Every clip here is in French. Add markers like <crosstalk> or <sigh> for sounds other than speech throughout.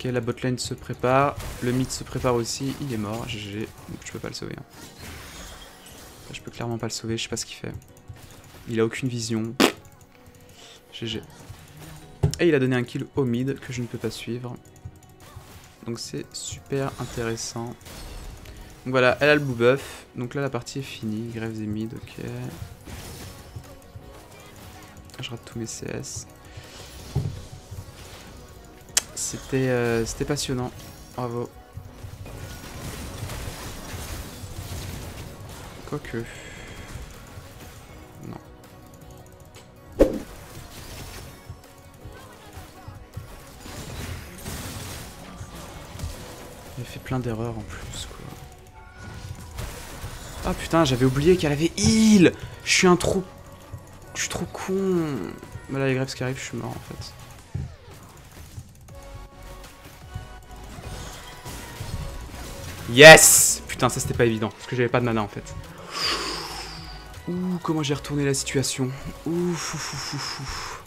Ok, la botlane se prépare. Le mid se prépare aussi. Il est mort. GG. Donc je peux pas le sauver. hein. Je peux clairement pas le sauver. Je sais pas ce qu'il fait. Il a aucune vision. GG. Et il a donné un kill au mid que je ne peux pas suivre. Donc c'est super intéressant. Donc voilà, elle a le buff. Donc là la partie est finie. Grèves et mid, ok. Je rate tous mes CS. C'était euh, passionnant. Bravo. Quoique. Non. J'ai fait plein d'erreurs en plus quoi. Ah putain, j'avais oublié qu'elle avait heal Je suis un trop... Je suis trop con Bah là les grèves qui arrivent, je suis mort en fait. Yes Putain, ça c'était pas évident, parce que j'avais pas de mana en fait. Ouh, comment j'ai retourné la situation. Ouf, ouf.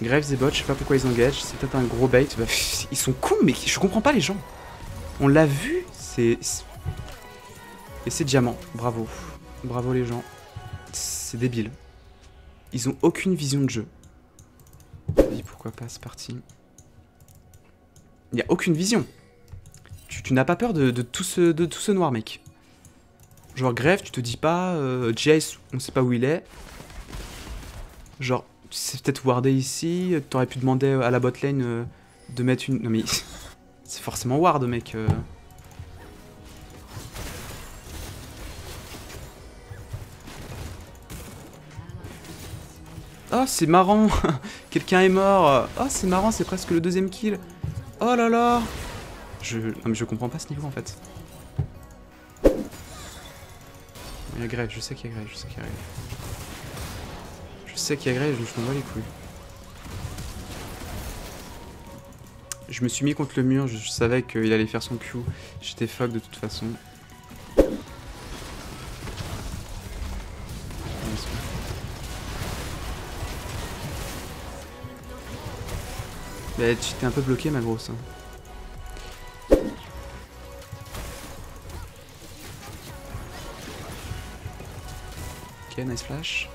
Graves et bots, je sais pas pourquoi ils engagent, c'est peut-être un gros bait. Bah, ils sont cons, mais je comprends pas les gens. On l'a vu, c'est... Et c'est diamant, bravo. Bravo les gens. C'est débile. Ils ont aucune vision de jeu. Vas-y, pourquoi pas, c'est parti. Il a aucune vision. Tu, n'as pas peur de, tout ce, noir, mec. Genre, Grève, tu te dis pas, euh, Jace, on sait pas où il est. Genre, c'est peut-être wardé ici, t'aurais pu demander à la botlane euh, de mettre une... Non mais, <laughs> c'est forcément ward, mec. euh. Oh, c'est marrant <laughs> Quelqu'un est mort Oh, c'est marrant, c'est presque le deuxième kill Oh là là Je... Non mais je comprends pas ce niveau en fait. Il y a grève, je sais qu'il y a grève, je sais qu'il y a grève. Je sais qu'il y a grève, je me bats les couilles. Je me suis mis contre le mur, je, savais qu'il allait faire son Q. J'étais fuck de toute façon. Bah, t'es un peu bloqué, ma grosse. Nice flash.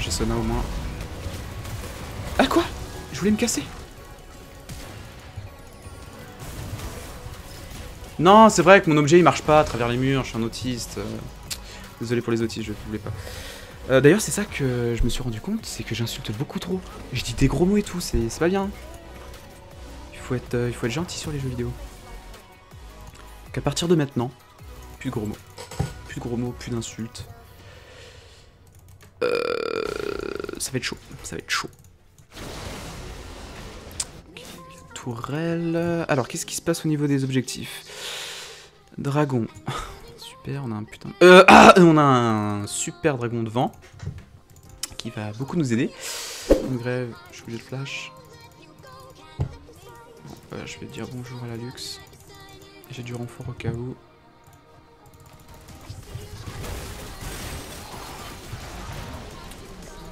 J'ai Sona au moins. Ah, quoi? Je voulais me casser. Non, c'est vrai que mon objet il marche pas à travers les murs, je suis un autiste. Désolé pour les autistes, je voulais pas. Euh, D'ailleurs, c'est ça que je me suis rendu compte, c'est que j'insulte beaucoup trop. Je dis des gros mots et tout, c'est c'est pas bien. Il faut, être, euh, il faut être gentil sur les jeux vidéo. Donc à partir de maintenant, plus de gros mots. Plus de gros mots, plus d'insultes. Euh, ça va être chaud, ça va être chaud. Tourelle. Alors, qu'est-ce qui se passe au niveau des objectifs? Dragon. <laughs> Super, on a un putain. Euh, ah, on a un super dragon de vent qui va beaucoup nous aider. En grève, je suis obligé de flash. Je vais dire bonjour à la luxe. J'ai du renfort au cas où.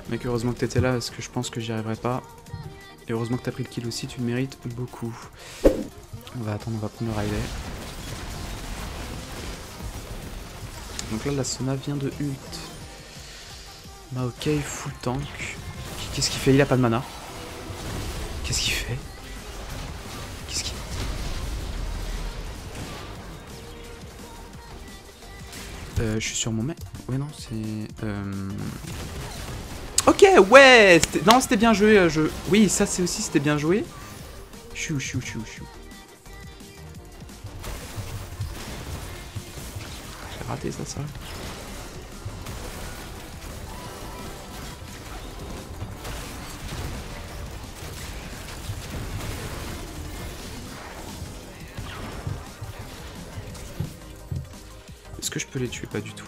Mec, heureusement que t'étais là parce que je pense que j'y arriverai pas. Et heureusement que t'as pris le kill aussi, tu le mérites beaucoup. On va attendre, on va prendre le Riley. Donc là, la Sona vient de ult. Maokai full tank. Qu'est-ce qu'il fait? Il a pas de mana. Euh, je suis sur mon mec. Ouais, non, c'est... Euh... Ok, ouais Non, c'était bien joué. euh, Je... Oui, ça, c'est aussi, c'était bien joué. Chou, chou, chou, chou. J'ai raté ça, ça. Est-ce que je peux les tuer Pas du tout?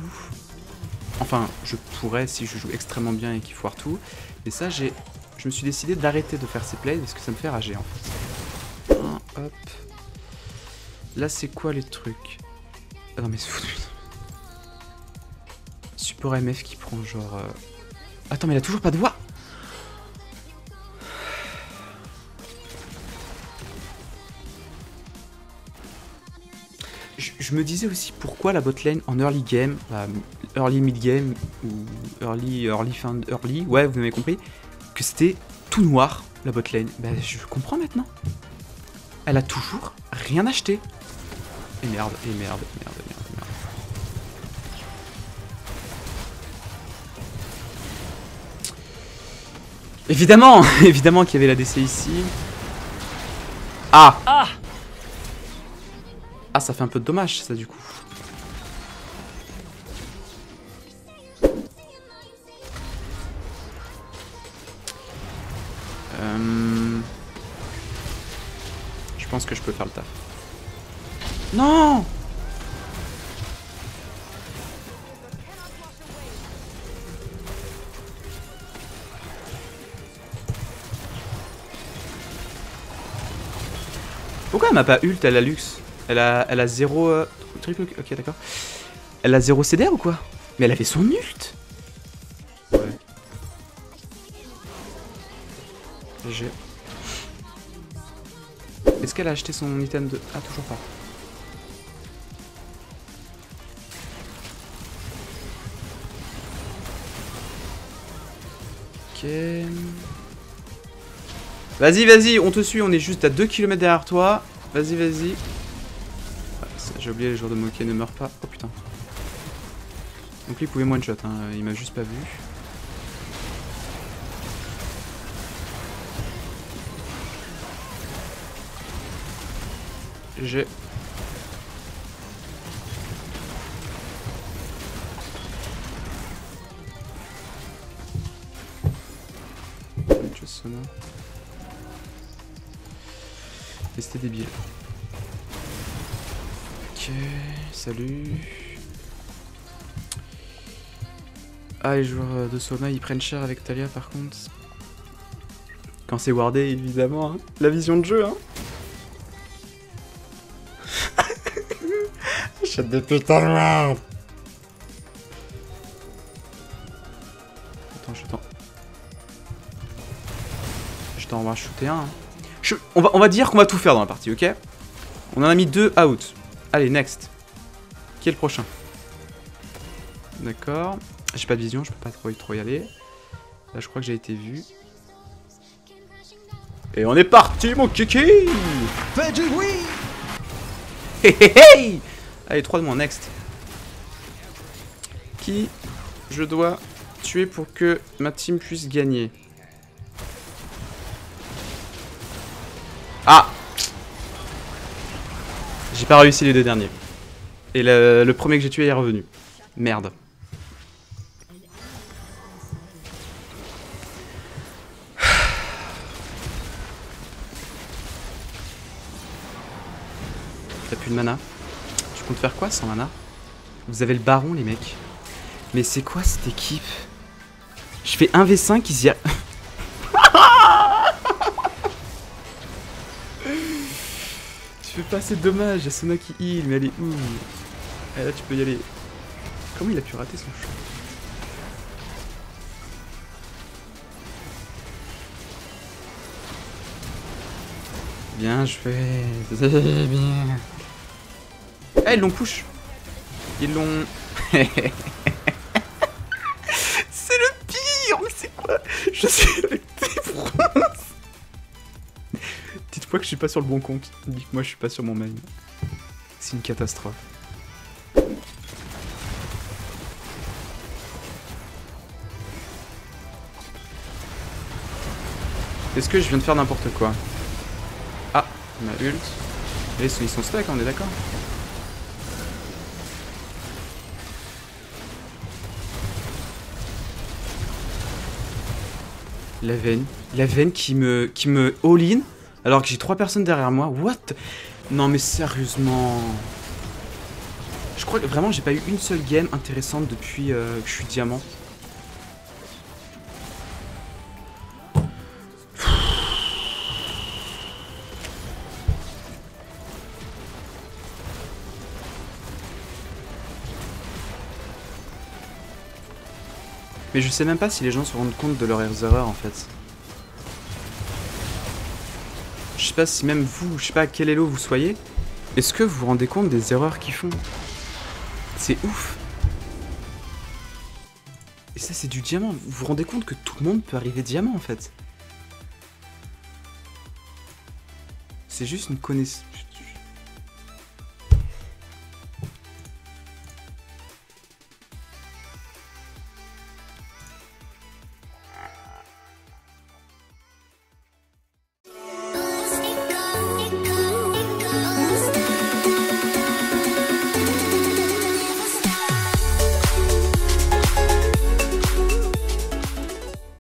Enfin, je pourrais si je joue extrêmement bien et qu'il foire tout. Et ça, j'ai, je me suis décidé d'arrêter de faire ces plays parce que ça me fait rager en fait. Hop. Là, c'est quoi les trucs? Ah non, mais c'est foutu. Support MF qui prend genre. euh, Attends, mais il a toujours pas de voix je, me disais aussi pourquoi la botlane en early game, bah, early mid game ou early early fin early, ouais vous m'avez compris, que c'était tout noir la botlane. Bah je comprends maintenant. Elle a toujours rien acheté. Et merde, et merde, et merde, et merde, et merde. Évidemment, <laughs> évidemment qu'il y avait la DC ici. Ah Ah Ah, ça fait un peu de dommage, ça, du coup. Euh, Je pense que je peux faire le taf. Non Pourquoi elle m'a pas ult, elle a luxe? Elle a, elle a zéro... euh, triple... Ok, d'accord. Elle a zéro CDR ou quoi? Mais elle avait son ult Ouais. J'ai... Est-ce qu'elle a acheté son item de... Ah, toujours pas. Ok... Vas-y, vas-y, on te suit, on est juste à 2 km derrière toi. Vas-y, vas-y. J'ai oublié les joueurs de moquet ne meurent pas. Oh putain. Donc lui il pouvait one shot, hein. il m'a juste pas vu. J'ai... C'était débile. Ok, salut. Ah, les joueurs de Sona, ils prennent cher avec Talia par contre. Quand c'est wardé, évidemment. hein. La vision de jeu, hein. <laughs> Chat de putain de merde. Attends, je t'en... Je t'en va shooter un. hein. Je- On, va, on va dire qu'on va tout faire dans la partie, ok? On en a mis deux out. Allez, next. Qui est le prochain? D'accord. J'ai pas de vision, je peux pas trop, trop y aller. Là, je crois que j'ai été vu. Et on est parti, mon kiki Fais du oui Hey, hey, hey Allez, 3 de moins, next. Qui je dois tuer pour que ma team puisse gagner? Ah J'ai pas réussi les deux derniers. Et le, premier que j'ai tué est revenu. Merde. T'as plus de mana? Tu comptes faire quoi sans mana? Vous avez le baron les mecs. Mais c'est quoi cette équipe? Je fais 1v5, ils y a... pas assez y'a Sona qui heal, mais elle est où Eh là tu peux y aller. Comment il a pu rater son shot Bien joué, <laughs> bien. Eh, ils l'ont push. Ils l'ont. <laughs> Dites-moi que je suis pas sur le bon compte. Dites-moi que je suis pas sur mon main. C'est une catastrophe. Est-ce que je viens de faire n'importe quoi? Ah, ma ult. Et ils sont stack, on est d'accord? La veine. La veine qui me, qui me all-in alors que j'ai trois personnes derrière moi. What? Non mais sérieusement. Je crois que vraiment j'ai pas eu une seule game intéressante depuis euh, que je suis diamant. Mais je sais même pas si les gens se rendent compte de leurs erreurs en fait. Sais pas si même vous, je sais pas à quel elo vous soyez, Est-ce que vous vous rendez compte des erreurs qu'ils font? C'est ouf! Et ça c'est du diamant. Vous vous rendez compte que tout le monde peut arriver diamant en fait? C'est juste une connaissance...